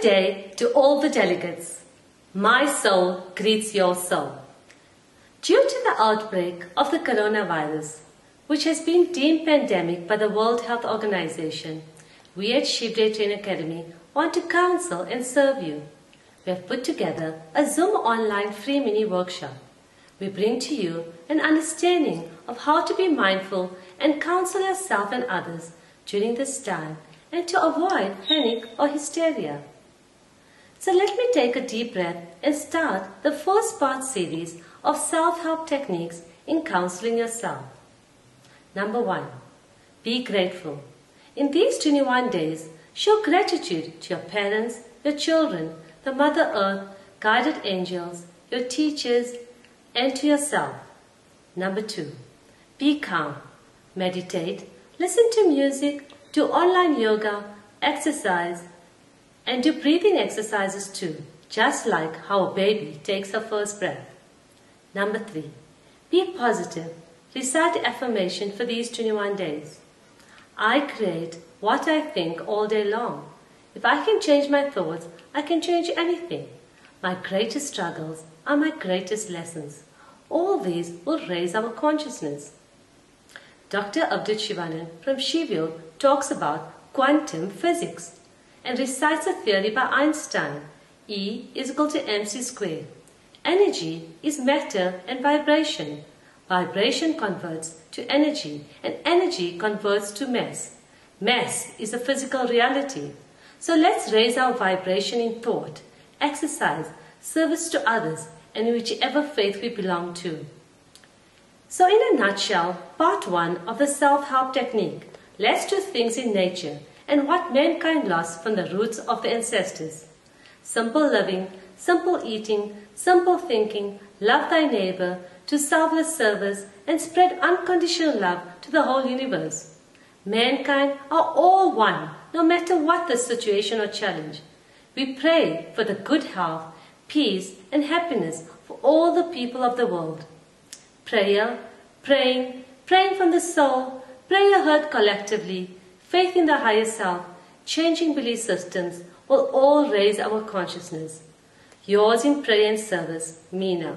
Day to all the delegates. My soul greets your soul. Due to the outbreak of the coronavirus, which has been deemed pandemic by the World Health Organization, we at Shivdev Train Academy want to counsel and serve you. We have put together a Zoom online free mini workshop. We bring to you an understanding of how to be mindful and counsel yourself and others during this time and to avoid panic or hysteria. So let me take a deep breath and start the first part series of self-help techniques in counseling yourself. Number one, be grateful. In these 21 days, show gratitude to your parents, your children, the Mother Earth, guided angels, your teachers, and to yourself. Number two, be calm. Meditate, listen to music, do online yoga, exercise, and do breathing exercises too, just like how a baby takes her first breath. Number three, be positive. Recite affirmation for these 21 days. I create what I think all day long. If I can change my thoughts, I can change anything. My greatest struggles are my greatest lessons. All these will raise our consciousness. Dr. Avadhut Shivanand from Shivyog talks about quantum physics and recites a theory by Einstein E is equal to mc squared. Energy is matter and vibration. Vibration converts to energy and energy converts to mass. Mass is a physical reality. So let's raise our vibration in thought, exercise, service to others, and whichever faith we belong to. So in a nutshell, part one of the self-help technique, let's do things in nature and what mankind lost from the roots of the ancestors. Simple living, simple eating, simple thinking, love thy neighbor, to selfless service, and spread unconditional love to the whole universe. Mankind are all one, no matter what the situation or challenge. We pray for the good health, peace, and happiness for all the people of the world. Prayer, praying, praying from the soul, prayer heard collectively, faith in the higher self, changing belief systems will all raise our consciousness. Yours in prayer and service, Meena.